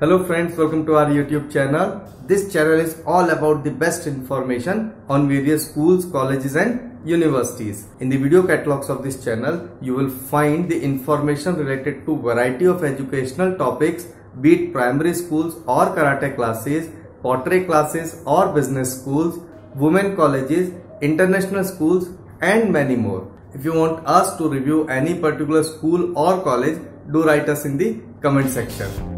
Hello friends, welcome to our YouTube channel. This channel is all about the best information on various schools, colleges and universities. In the video catalogs of this channel, you will find the information related to variety of educational topics, be it primary schools or karate classes, pottery classes or business schools, women colleges, international schools and many more. If you want us to review any particular school or college, do write us in the comment section.